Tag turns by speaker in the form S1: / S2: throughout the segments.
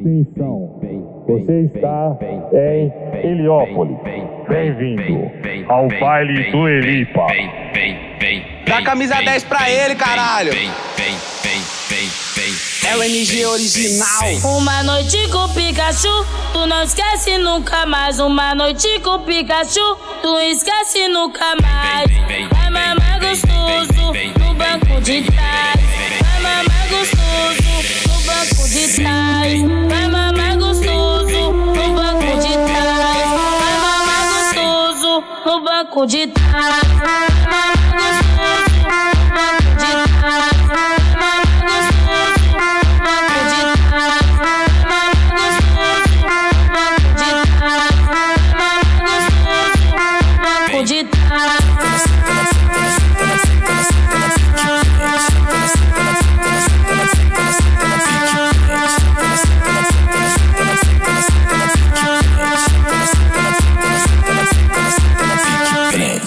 S1: Atenção, você está em Heliópolis. Bem-vindo ao baile do Elipa.
S2: Dá camisa 10 pra ele, caralho. É o NG original.
S3: Uma noite com Pikachu, tu não esquece nunca mais. Uma noite com Pikachu, tu esquece nunca mais. Vai বা খুঁজে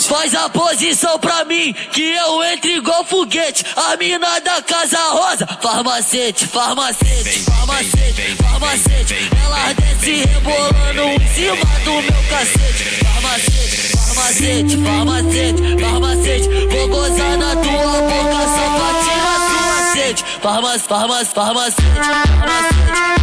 S4: Faz a posição pra mim, que eu entro igual foguete. A mina da Casa Rosa, farmacete, farmacete, farmacete, farmacete. Ela desce rebolando em cima do meu cacete. Farmacete, farmacete, farmacete, farmacete. Vou gozar na tua boca, sede. Farmacete, farmacete, farmacete, farmacete.